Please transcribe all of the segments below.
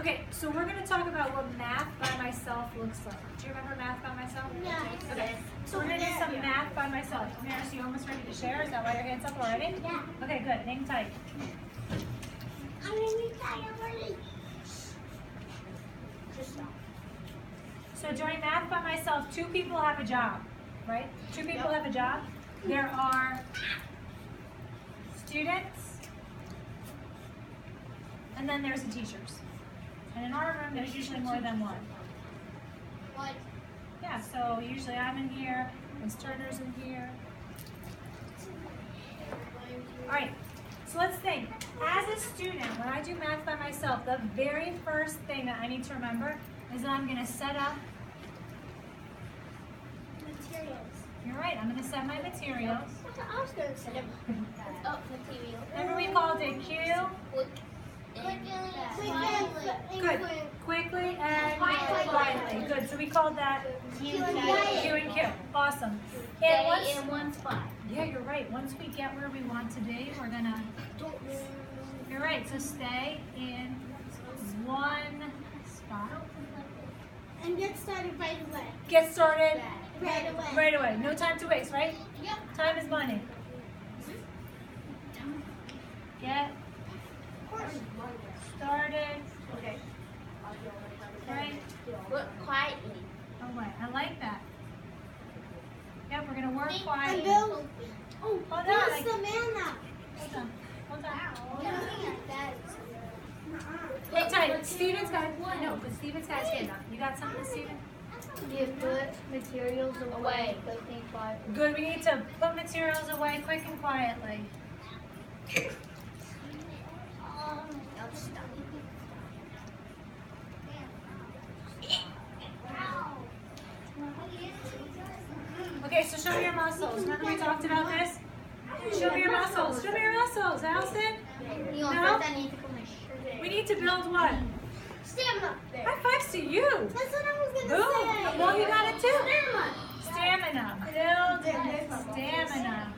Okay, so we're gonna talk about what math by myself looks like. Do you remember math by myself? Yes. Okay, so we're gonna do some math by myself. Maris, you almost ready to share? Is that why your hand's up already? Yeah. Okay, good, hang tight. I'm gonna try already. Just stop. So during math by myself, two people have a job, right? Two people Yep. have a job. There are students, and then there's the teachers. And in our room, there's usually more than one. What? Yeah, so usually I'm in here, Ms. Turner's in here. All right, so let's think. As a student, when I do math by myself, the very first thing that I need to remember is that I'm gonna set up, Materials. you're right, I'm gonna set my materials. I was gonna set up. Oh, material. Remember we called it Q. good, quickly and quietly. Good, so we called that Q and Q, awesome. And once, in one spot. yeah, you're right, once we get where we want to be, we're gonna. You're right, so stay in one spot. And get started right away. Get started Right away. right away. No time to waste, right? Yep. Time is money. Get started Okay. right Work quietly. Oh, away. I like that. Yep, we're gonna work And quietly. Bill. Oh, oh Hold on, I- Savannah. Hold on, hold on. That. Hey, tight. Steven's got, one. no, but Steven's got his hand up. You got something, Steven? You put materials away. Good, we need to put materials away quick and quietly. Okay, so show me your muscles. Remember we talked about this? Show me your muscles. Show me your muscles, Allison. No? first I need to put my shirt We need to build what? Stamina. High fives to you. That's what I was gonna Boom. say. Well, you got it too. Stamina. Stamina. Build stamina.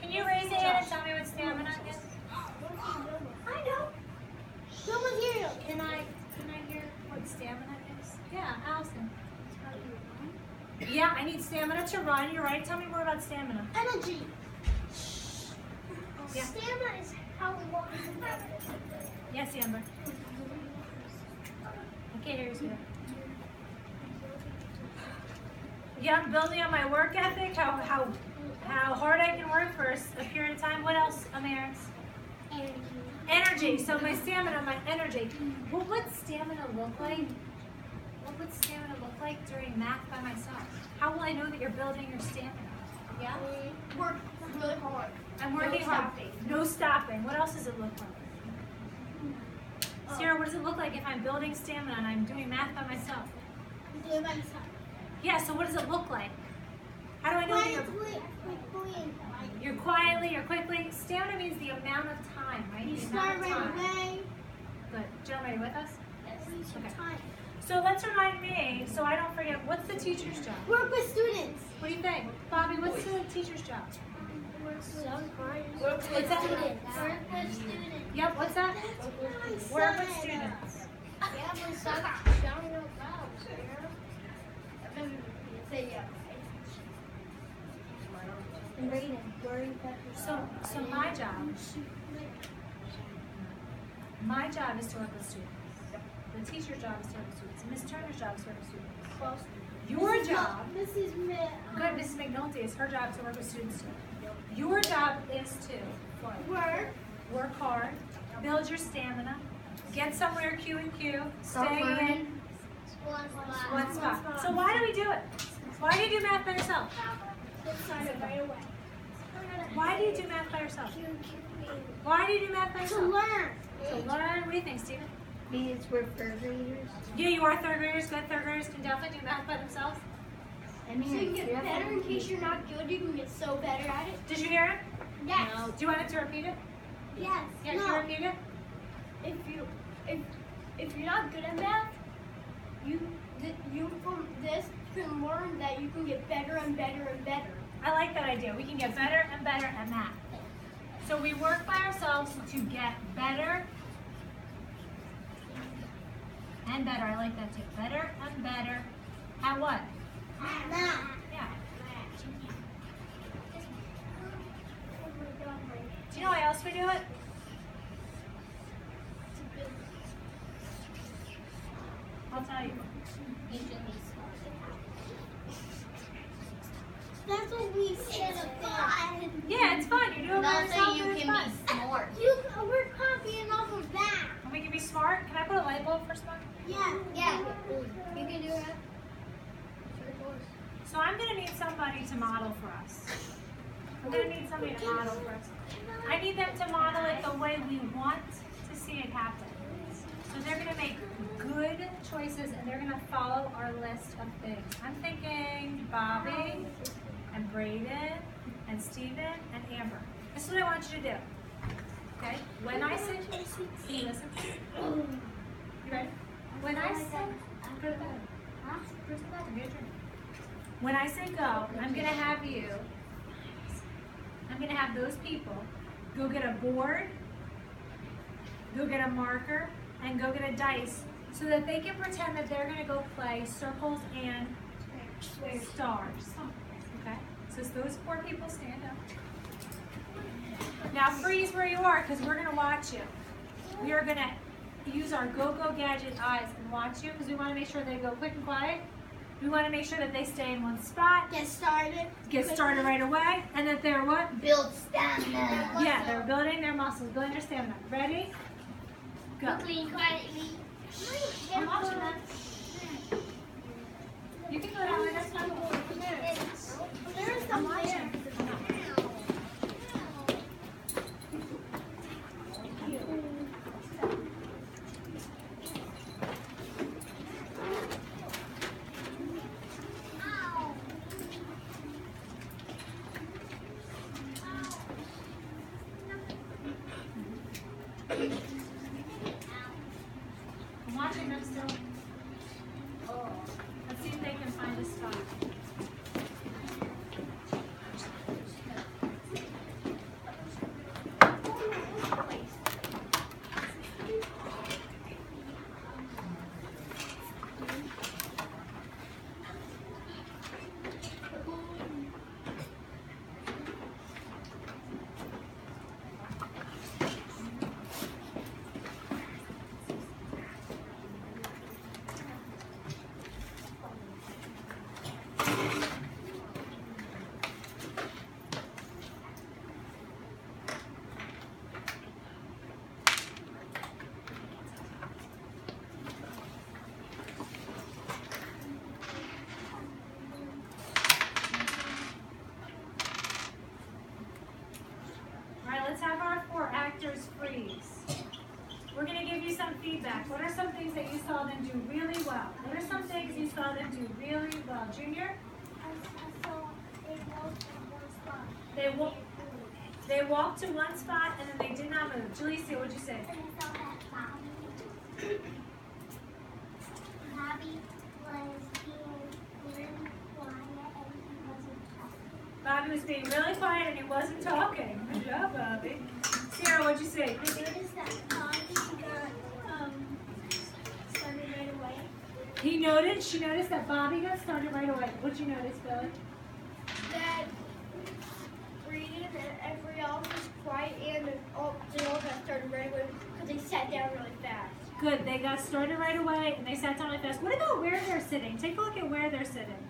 Can you raise your hand and tell me what stamina is? I know. No material. Can I, can I hear what stamina is? Yeah, Allison. Yeah, I need stamina to run. You're right. Tell me more about stamina. Energy. Yeah. Stamina is how we walk. Yes, Amber. Okay, hear you. Yeah, I'm building on my work ethic, how, how, how hard I can work for a period of time. What else, Amaris? Energy. Energy. So my stamina, my energy. What would stamina look like? What would stamina look like during math by myself? How will I know that you're building your stamina? Yeah? Mm-hmm. Work really hard. I'm working No hard. stopping. No stopping. What else does it look like? Oh. Sarah, what does it look like if I'm building stamina and I'm doing math by myself? Do it by yourself. Yeah, so what does it look like? How do I know that you're, Quietly, quickly, quietly. you're quietly or quickly? Stamina means the amount of time, right? You The start right away. Good. John, are you with us? Yes. Okay. Time. So let's remind me, so I don't forget, what's the teacher's job? Work with students. What do you think? Bobby, what's the teacher's job? Work with What's that? Work with students. Yep, what's that? That's what I Work with students. Yeah, but out loud, Sarah. Say yeah. And So, so my job, my job is to work with students. The teacher's job is to work with students. Miss Turner's job is to work with students. Your Mrs. job, Mrs. Mi- good, Mrs. McNulty, It's her job to work with students. Your job is to what? Work. work hard, build your stamina, get somewhere Q and Q, stay in. One spot. one spot. So why do we do it? Why do you do math by yourself? Get started right away. Why do you do math by yourself? Q, Q, Why do you do math by yourself? To yourself? learn. To learn. What do you think, Steven? Because we're third graders. Yeah, you are third graders. Good third graders can definitely do math by themselves. I mean, So you can get have better in case you're not good. You can get so better at it. Did you hear it? Yes. Do you want it to repeat it? Yes. Yeah, can you no. repeat it? If you if if you're not good at math, you th- you from this can learn that you can get better and better and better. I like that idea. We can get better and better at math. So we work by ourselves to get better and better. I like that too. Better and better. At what? Yeah. Do you know why else we do it? I'll tell you. That's what we said about. Yeah, it's fun. You're doing it by Not yourself. so you and it's can fun. be smart. You, we're copying off of that. And we can be smart. Can I put a light bulb for smart? Yeah. Yeah. You can do it. So I'm gonna need somebody to model for us. I'm gonna need somebody to model for us. I need them to model it the way we want to see it happen. So they're gonna make good choices and they're gonna follow our list of things. I'm thinking Bobby and Braden and Steven and Amber. This is what I want you to do. Okay? When I say, you listen? You ready? When I say, go to bed. Huh? Go to. Get a drink. When I say go, I'm gonna have you, I'm gonna have those people go get a board, go get a marker, and go get a dice so that they can pretend that they're gonna go play circles and stars. Okay? So those four people stand up. Now freeze where you are because we're gonna watch you. We are gonna use our go-go gadget eyes and watch you because we wanna make sure they go quick and quiet. We wanna make sure that they stay in one spot, Get started. get started right away, and that they're what? Build stamina. Yeah, they're building their muscles, building their stamina. Ready? Go. Quickly, quietly. I'm watching that. You can go down there. That's not There's some there. I'm watching them still. Oh. Let's see if they can find a spot. All right, let's have our four actors freeze. We're gonna give you some feedback. What are some things that you saw them do really well? What are some things you saw them do really well? Junior, they walked, they walked to one spot and then they did not move. Jalecia, what'd you say? Bobby was being really quiet and he wasn't talking. Bobby was being really quiet and he wasn't talking. Good job, Bobby. Sierra, what'd you say? I noticed that Bobby got um started right away. He noticed, she noticed that Bobby got started right away. What'd you notice, Billy? That reading and every all was quiet and all they all got started right away because they sat down really fast. Good. They got started right away and they sat down really fast. What about where they're sitting? Take a look at where they're sitting.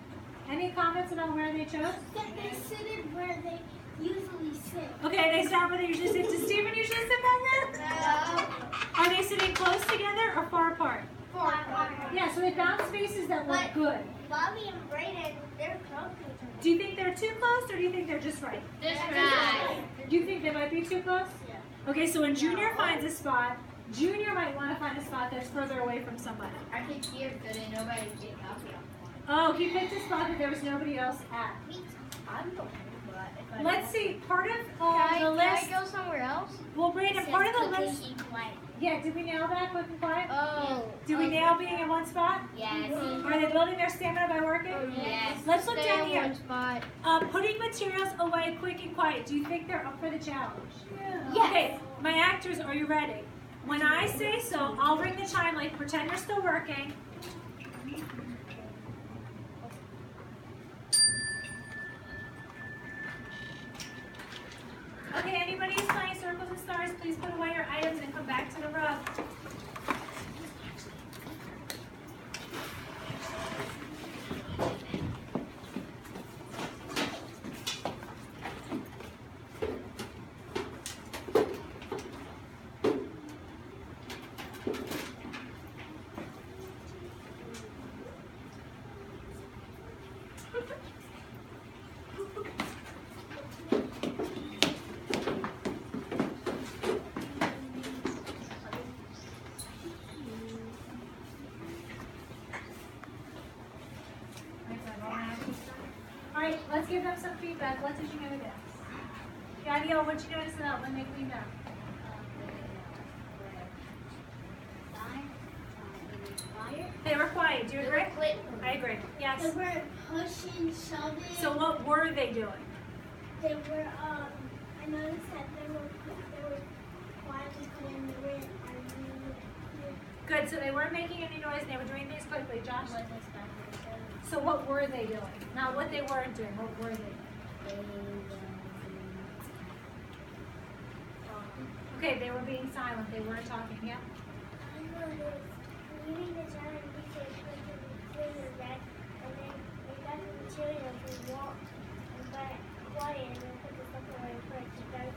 Any comments about where they chose? That they sit in where they usually sit. Okay, they sat where they usually sit. Does Steven usually sit back there? No. Are they sitting close together or far apart? Yeah, so they found spaces that look But- good. Bobby and Brayden, they're close to each other. Do you think they're too close or do you think they're just right? Just right. Do you think they might be too close? Yeah. Okay, so when Junior finds a spot, Junior might want to find a spot that's further away from somebody. I could hear good and nobody's getting copy Oh, he picked a spot that there was nobody else at. I'm the one, but if I Let's see, part of uh, Can I, the can list. I go somewhere else? Well, Brandon, part of the list. Yeah, did we nail that quick and quiet? Oh. Did we okay. nail being in one spot? Yes. Are they building their stamina by working? Yes. Let's look Stay down here. One spot. Uh, putting materials away quick and quiet. Do you think they're up for the challenge? Yes. Okay, my actors, are you ready? When I say so, I'll ring the chime like pretend you're still working. Okay, anybody who's playing circles and stars, please put away your items and come back to the rug. All right, let's give them some feedback. What did you notice? Danielle, what did you notice about when they cleaned up? They were quiet. Do you agree? I agree. They Yes. were pushing, shoving. So what were they doing? they were, um, I noticed that they were, they were quietly putting the ring on Good. So they weren't making any noise. and They were doing things quickly. Josh. So what were they doing? Not what they weren't doing. What were they? doing? Okay, they were being silent. They weren't talking. Yeah then put the stuff away first. So that was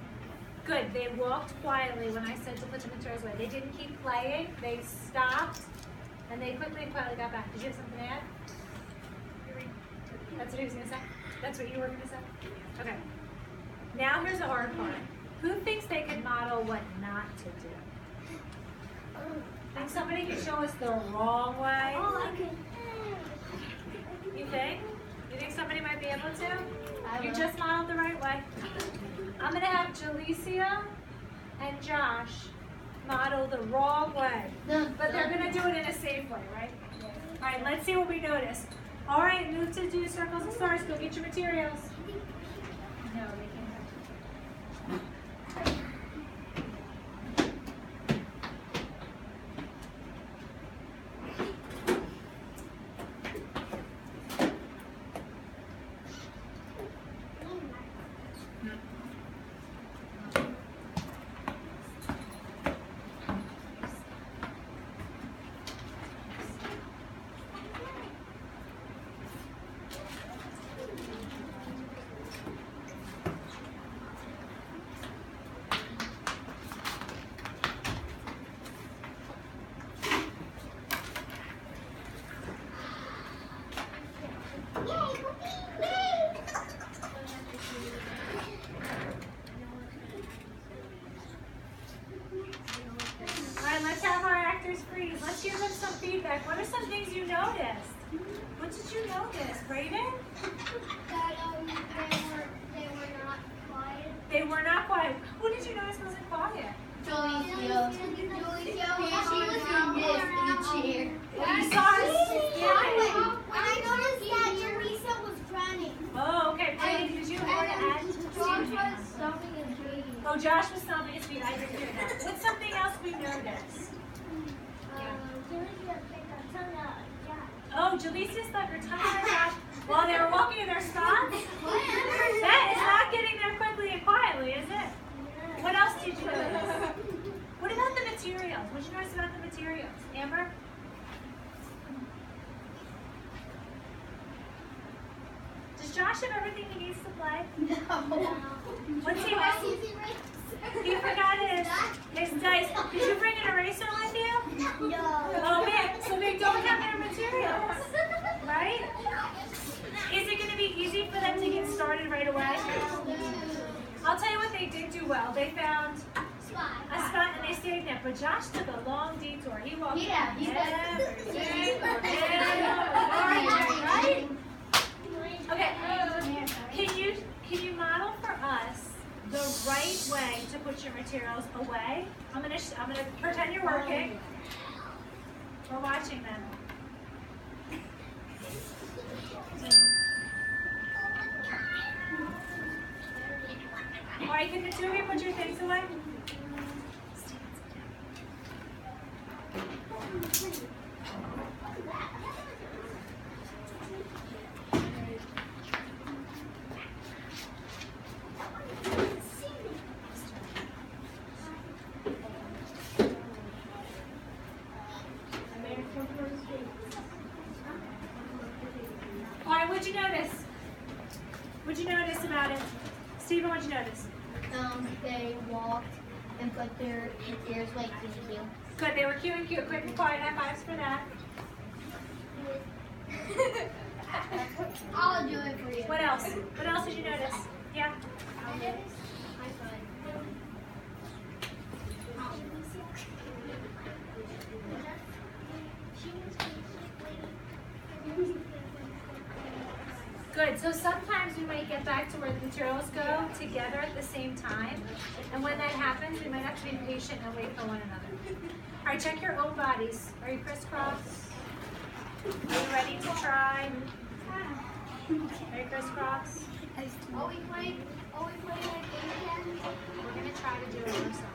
Good. They walked quietly when I said to put the materials away. They didn't keep playing. They stopped, and they quickly and quietly got back. Did you have something to add? That's what he was going to say? That's what you were going to say? Okay. Now here's the hard part. Who thinks they could model what not to do? Think somebody can show us the wrong way? Oh, I can. You think? You think somebody might be able to? I You will. just modeled the right way. I'm gonna have Jalecia and Josh model the wrong way. But they're gonna do it in a safe way, right? Alright, let's see what we notice. Alright, move to do circles and stars. Go get your materials. No, they can't. Alright, let's have our actors freeze. Let's give them some feedback. What are some things you noticed? What did you notice, Brayden? That um, they were they were not quiet. They were not quiet. Who did you notice wasn't quiet? Jalecia. She was in this in the chair. You saw her skipping. When I noticed that Teresa was running. Oh, okay. Brayden, did you want to add? Josh was stomping his feet. Oh, Josh was stomping his feet. I didn't hear that. What's something else we noticed? Oh, Jalecia stuck her tongue in her mouth while they were walking in their spots. That is not getting there quickly and quietly, is it? What else did you notice? What about the materials? What did you notice about the materials? Amber? Does Josh have everything he needs to play? No. What's he missing? He forgot his, his dice. Did you bring an eraser with you? No. Oh man, so they don't have their materials, right? Is it going to be easy for them to get started right away? I'll tell you what they did do well. They found a spot and they stayed there. But Josh took a long detour. He walked Yeah, he's every single right? Okay. Can you can you model for us the right way to put your materials away? I'm gonna sh- I'm gonna pretend you're working. We're watching them. All right, can the two of you put your things away? All right, what'd you notice? What'd you notice about it? Stephen, what'd you notice? They walked and put their ears like thank you. Good, they were cute and cute. Quick and quiet, high fives for that. I'll do it for you. What else? What else did you notice? Yeah. Good. So sometimes we might get back to where the materials go together at the same time. And when that happens, we might have to be patient and wait for one another. All right, check your own bodies. Are you crisscross? Are you ready to try? Are you crisscross? Oh, we played, oh, we played like weekend. We're going to try to do it